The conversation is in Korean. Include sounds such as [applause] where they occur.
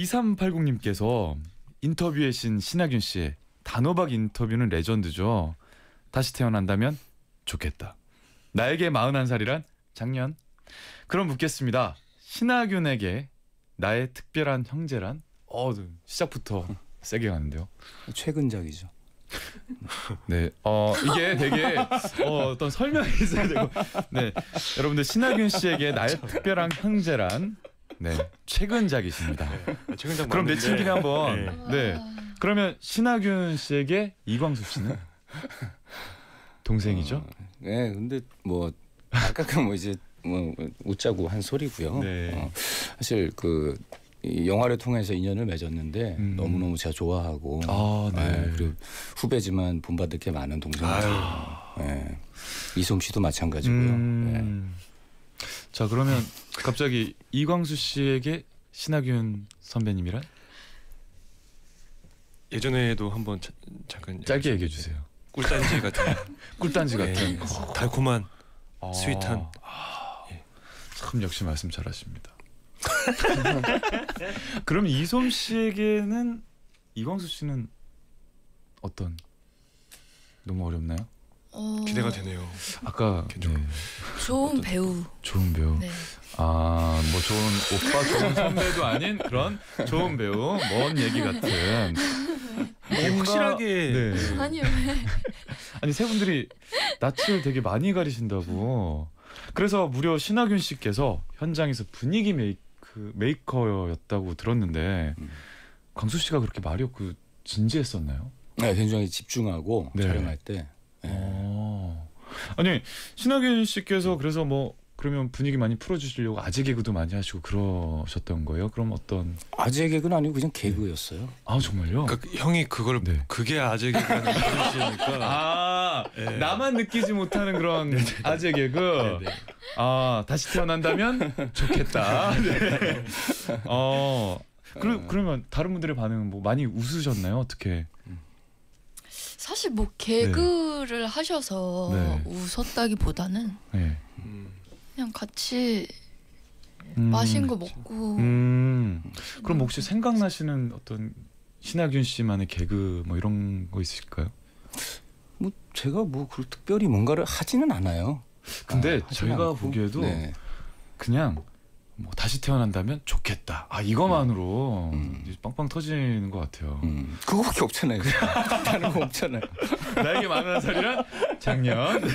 2380님께서 인터뷰에 신 신하균 씨의 단호박 인터뷰는 레전드죠. 다시 태어난다면 좋겠다. 나에게 41살이란 작년. 그럼 묻겠습니다. 신하균에게 나의 특별한 형제란? 어, 시작부터 세게 가는데요. 최근작이죠. [laughs] 네, 어 이게 되게 어, 어떤 설명이 있어야 되고, 네, 여러분들 신하균 씨에게 나의 특별한 형제란, 네, 최근작이십니다. 네, 최근작 그럼 내 친구네 한번, 네. 네, 그러면 신하균 씨에게 이광수 씨는 동생이죠? 어, 네, 근데 뭐 아까 그뭐 이제 뭐 웃자고 한 소리고요. 네. 어, 사실 그. 이 영화를 통해서 인연을 맺었는데 음. 너무 너무 제가 좋아하고 아, 네. 예, 그리고 후배지만 본받을 게 많은 동생이죠. 예. 이솜 씨도 마찬가지고요. 예. 음, 자 그러면 갑자기 이광수 씨에게 신하균 선배님이란 예전에도 한번 자, 잠깐 짧게 얘기해 주세요. 꿀단지 같은 [laughs] 꿀단지 같은 네, 달콤한 아, 스윗한. 참 역시 말씀 잘하십니다. [laughs] 그럼 이솜 씨에게는 이광수 씨는 어떤 너무 어렵나요? 어, 기대가 되네요. 아까 괜찮고. 네, 좋은 배우. 좋은 배우 네. 아 뭐 좋은 오빠 좋은 선배도 아닌 그런 좋은 배우 먼 얘기 같은 뭔가- 확실하게 네. 아니 왜? 아니 세 분들이 낯을 되게 많이 가리신다고 그래서 무려 신하균 씨께서 현장에서 분위기 메이크 메이커였다고 들었는데 음. 광수 씨가 그렇게 말이 없고 진지했었나요? 네, 굉장히 집중하고 네. 촬영할 때 예. 어. 아니 신하균 씨께서 그래서 뭐 그러면 분위기 많이 풀어주시려고 아재 개그도 많이 하시고 그러셨던 거예요? 그럼 어떤 아재 개그는 아니고 그냥 개그였어요. 아 정말요? 그러니까 형이 그걸 네. 그게 아재 개그라는 뜻이니까 [laughs] 아 네. 나만 느끼지 못하는 그런 아재 개그. 네. 아 다시 태어난다면 좋겠다. [laughs] 네. 어. 그, 그러면 다른 분들의 반응은 뭐 많이 웃으셨나요? 어떻게? 사실 뭐 개그를 하셔서 네. 웃었다기보다는 네. 음, 그냥 같이 음, 마신 거 먹고 음. 그럼 혹시 생각나시는 어떤 신하균 씨만의 개그 뭐 이런 거 있으실까요? 뭐 제가 뭐 그 특별히 뭔가를 하지는 않아요. 근데 아, 저희가 않고. 보기에도 네. 그냥 뭐 다시 태어난다면 좋겠다. 아 이거만으로 음. 이제 빵빵 터지는 것 같아요. 음, 그거밖에 없잖아요. 다른 거 없잖아요. [laughs] 나에게 많은 살이란 작년. [laughs]